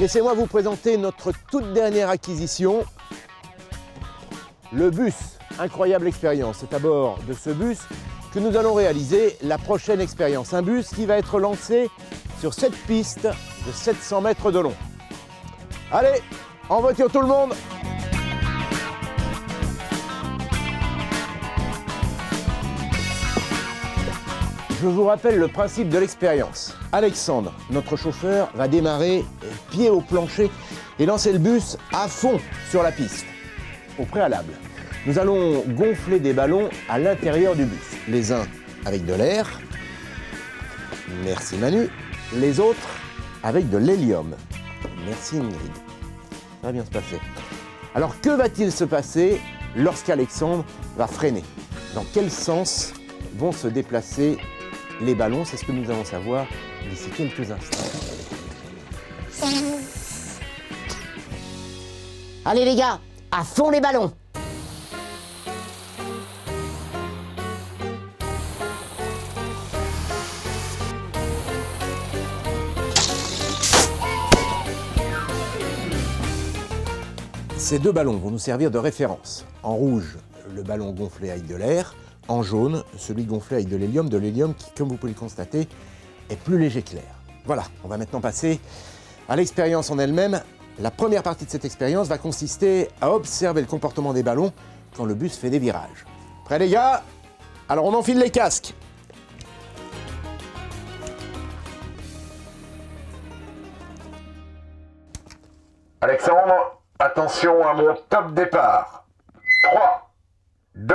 Laissez-moi vous présenter notre toute dernière acquisition, le bus. Incroyable expérience. C'est à bord de ce bus que nous allons réaliser la prochaine expérience. Un bus qui va être lancé sur cette piste de 700 mètres de long. Allez, en voiture tout le monde Je vous rappelle le principe de l'expérience. Alexandre, notre chauffeur, va démarrer pied au plancher et lancer le bus à fond sur la piste. Au préalable, nous allons gonfler des ballons à l'intérieur du bus. Les uns avec de l'air, merci Manu, les autres avec de l'hélium. Merci Ingrid. Ça va bien se passer. Alors que va-t-il se passer lorsqu'Alexandre va freiner? Dans quel sens vont se déplacer les ballons, c'est ce que nous allons savoir d'ici quelques instants. Allez les gars, à fond les ballons Ces deux ballons vont nous servir de référence. En rouge, le ballon gonflé avec de l'air en jaune, celui gonflé avec de l'hélium, de l'hélium qui, comme vous pouvez le constater, est plus léger que. Voilà, on va maintenant passer à l'expérience en elle-même. La première partie de cette expérience va consister à observer le comportement des ballons quand le bus fait des virages. Prêts les gars? Alors on enfile les casques. Alexandre, attention à mon top départ. 3, 2,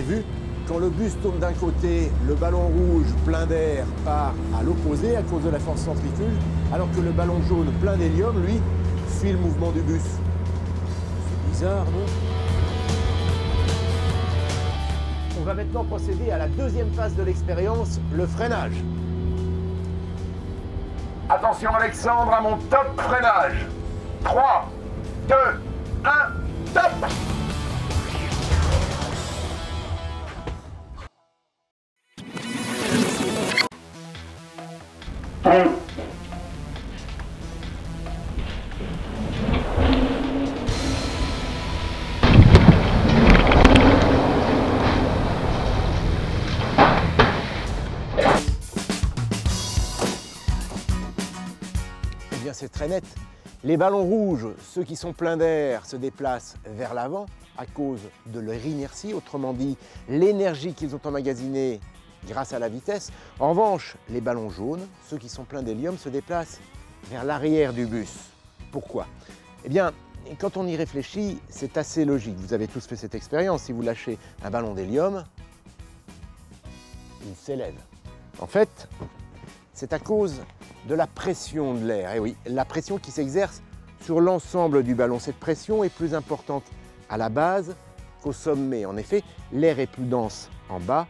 vu, quand le bus tourne d'un côté, le ballon rouge plein d'air part à l'opposé à cause de la force centrifuge, alors que le ballon jaune plein d'hélium, lui, suit le mouvement du bus. C'est bizarre, non? On va maintenant procéder à la deuxième phase de l'expérience, le freinage. Attention Alexandre à mon top freinage. 3, 2, 1, top Eh bien c'est très net. Les ballons rouges, ceux qui sont pleins d'air, se déplacent vers l'avant à cause de leur inertie, autrement dit l'énergie qu'ils ont emmagasinée grâce à la vitesse. En revanche, les ballons jaunes, ceux qui sont pleins d'hélium, se déplacent vers l'arrière du bus. Pourquoi? Eh bien, quand on y réfléchit, c'est assez logique. Vous avez tous fait cette expérience. Si vous lâchez un ballon d'hélium, il s'élève. En fait, c'est à cause de la pression de l'air. Et oui, la pression qui s'exerce sur l'ensemble du ballon. Cette pression est plus importante à la base qu'au sommet. En effet, l'air est plus dense en bas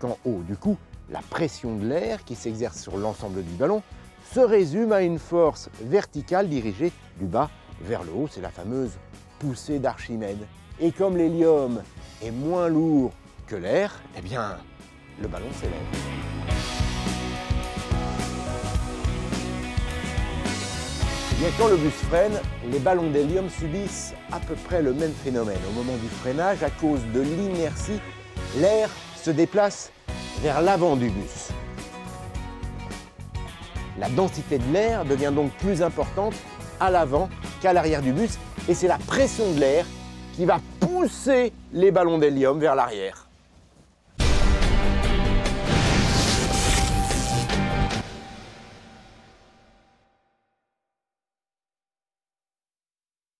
qu'en haut. Du coup, la pression de l'air qui s'exerce sur l'ensemble du ballon se résume à une force verticale dirigée du bas vers le haut. C'est la fameuse poussée d'Archimède. Et comme l'hélium est moins lourd que l'air, eh bien, le ballon s'élève. Bien, quand le bus freine, les ballons d'hélium subissent à peu près le même phénomène. Au moment du freinage, à cause de l'inertie, l'air se déplace vers l'avant du bus. La densité de l'air devient donc plus importante à l'avant qu'à l'arrière du bus et c'est la pression de l'air qui va pousser les ballons d'hélium vers l'arrière.